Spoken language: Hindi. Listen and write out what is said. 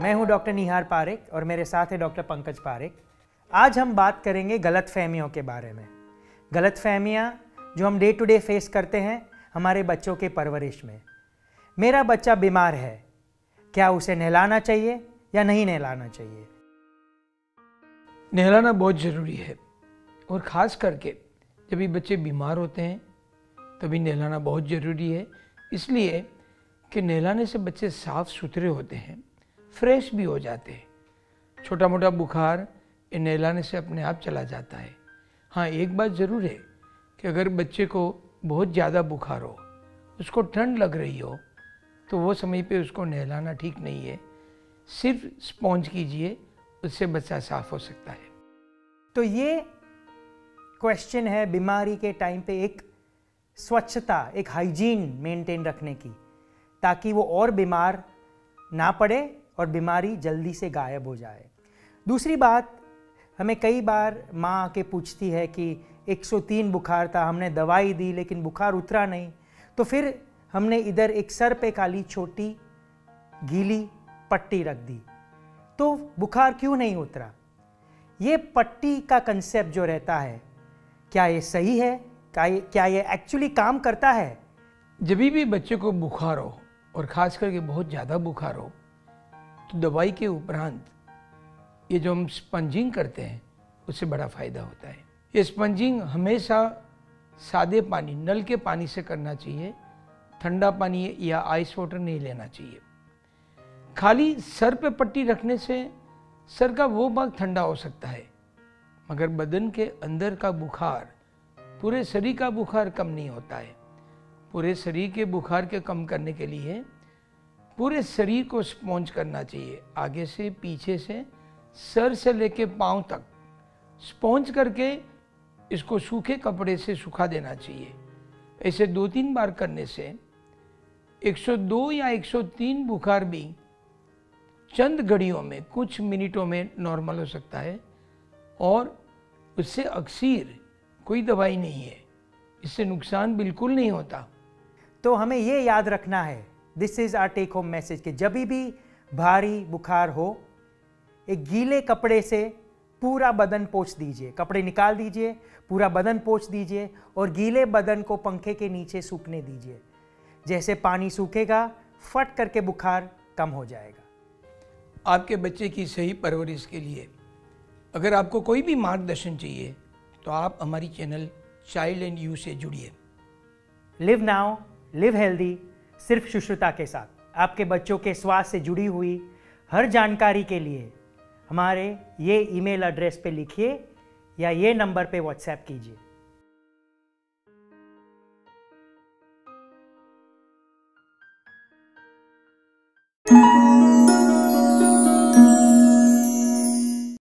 मैं हूँ डॉक्टर निहार पारेख और मेरे साथ है डॉक्टर पंकज पारेख। आज हम बात करेंगे गलत फहमियों के बारे में। गलत फहमियाँ जो हम डे टू डे फेस करते हैं हमारे बच्चों के परवरिश में। मेरा बच्चा बीमार है, क्या उसे नहलाना चाहिए या नहीं नहलाना चाहिए? नहलाना बहुत ज़रूरी है और ख़ास करके जब ये बच्चे बीमार होते हैं, तभी नहलाना बहुत ज़रूरी है। इसलिए कि नहलाने से बच्चे साफ़ सुथरे होते हैं। फ्रेश भी हो जाते हैं। छोटा मोटा बुखार ये नहलाने से अपने आप चला जाता है। हाँ एक बात ज़रूर है कि अगर बच्चे को बहुत ज़्यादा बुखार हो, उसको ठंड लग रही हो तो वो समय पे उसको नहलाना ठीक नहीं है। सिर्फ़ स्पॉन्ज कीजिए, उससे बच्चा साफ़ हो सकता है। तो ये क्वेश्चन है बीमारी के टाइम पे एक स्वच्छता, एक हाइजीन मेंटेन रखने की, ताकि वो और बीमार ना पड़े और बीमारी जल्दी से गायब हो जाए। दूसरी बात, हमें कई बार माँ आके पूछती है कि 103 बुखार था, हमने दवाई दी लेकिन बुखार उतरा नहीं। तो फिर हमने इधर एक सर पे काली छोटी गीली पट्टी रख दी। तो बुखार क्यों नहीं उतरा? ये पट्टी का कंसेप्ट जो रहता है, क्या ये सही है? क्या ये एक्चुअली काम करता है? जब भी बच्चे को बुखार हो, और ख़ास करके बहुत ज़्यादा बुखार हो तो दवाई के उपरांत ये जो हम स्पंजिंग करते हैं, उससे बड़ा फ़ायदा होता है। ये स्पंजिंग हमेशा सादे पानी, नल के पानी से करना चाहिए, ठंडा पानी या आइस वाटर नहीं लेना चाहिए। खाली सर पे पट्टी रखने से सर का वो भाग ठंडा हो सकता है, मगर बदन के अंदर का बुखार, पूरे शरीर का बुखार कम नहीं होता है। पूरे शरीर के बुखार के कम करने के लिए पूरे शरीर को स्पॉन्ज करना चाहिए। आगे से, पीछे से, सर से लेके पाँव तक। स्पॉन्ज करके इसको सूखे कपड़े से सुखा देना चाहिए। ऐसे दो तीन बार करने से 102 या 103 बुखार भी चंद घड़ियों में, कुछ मिनटों में नॉर्मल हो सकता है और उससे अक्सर कोई दवाई नहीं है। इससे नुकसान बिल्कुल नहीं होता। तो हमें ये याद रखना है this is our take home message कि जब भी भारी बुखार हो एक गीले कपड़े से पूरा बदन पोछ दीजिए। कपड़े निकाल दीजिए पूरा बदन पोछ दीजिए और गीले बदन को पंखे के नीचे सूखने दीजिए। जैसे पानी सूखेगा फट करके बुखार कम हो जाएगा। आपके बच्चे की सही परवरिश के लिए अगर आपको कोई भी मार्गदर्शन चाहिए तो आप हमारी चैनल चाइल्ड एंड यू से जुड़िए। लिव नाउ लिव हेल्दी सिर्फ़ शुश्रुता के साथ। आपके बच्चों के स्वास्थ्य से जुड़ी हुई हर जानकारी के लिए हमारे ये ईमेल एड्रेस पे लिखिए या ये नंबर पे व्हाट्सएप कीजिए।